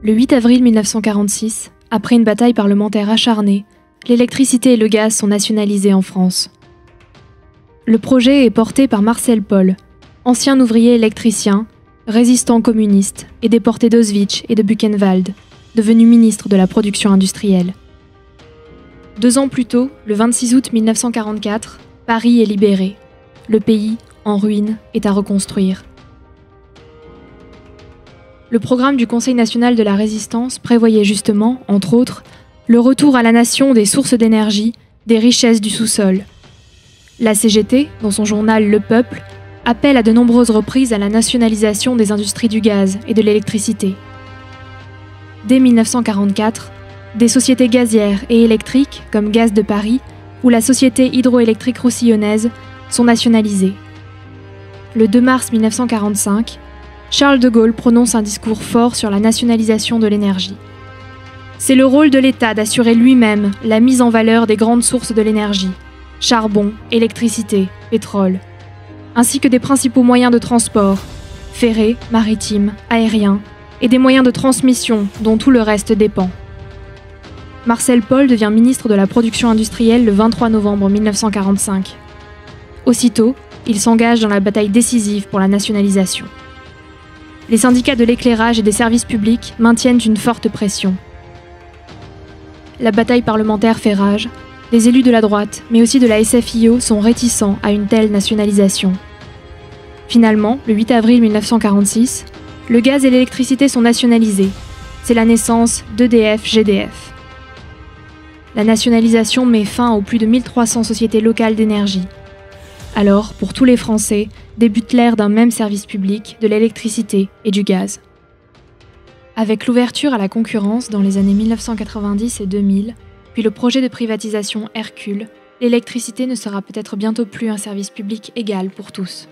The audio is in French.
Le 8 avril 1946, après une bataille parlementaire acharnée, l'électricité et le gaz sont nationalisés en France. Le projet est porté par Marcel Paul, ancien ouvrier électricien, résistant communiste et déporté d'Auschwitz et de Buchenwald, devenu ministre de la production industrielle. Deux ans plus tôt, le 26 août 1944, Paris est libéré. Le pays, en ruine, est à reconstruire. Le programme du Conseil national de la résistance prévoyait justement, entre autres, le retour à la nation des sources d'énergie, des richesses du sous-sol. La CGT, dans son journal Le Peuple, appelle à de nombreuses reprises à la nationalisation des industries du gaz et de l'électricité. Dès 1944, des sociétés gazières et électriques, comme Gaz de Paris ou la Société hydroélectrique roussillonnaise, sont nationalisées. Le 2 mars 1945, Charles de Gaulle prononce un discours fort sur la nationalisation de l'énergie. C'est le rôle de l'État d'assurer lui-même la mise en valeur des grandes sources de l'énergie, charbon, électricité, pétrole, ainsi que des principaux moyens de transport, ferrés, maritimes, aériens, et des moyens de transmission dont tout le reste dépend. Marcel Paul devient ministre de la Production industrielle le 23 novembre 1945. Aussitôt, il s'engage dans la bataille décisive pour la nationalisation les syndicats de l'éclairage et des services publics maintiennent une forte pression. La bataille parlementaire fait rage. Les élus de la droite, mais aussi de la SFIO, sont réticents à une telle nationalisation. Finalement, le 8 avril 1946, le gaz et l'électricité sont nationalisés. C'est la naissance d'EDF-GDF. La nationalisation met fin aux plus de 1300 sociétés locales d'énergie, alors, pour tous les Français, débute l'ère d'un même service public, de l'électricité et du gaz. Avec l'ouverture à la concurrence dans les années 1990 et 2000, puis le projet de privatisation Hercule, l'électricité ne sera peut-être bientôt plus un service public égal pour tous.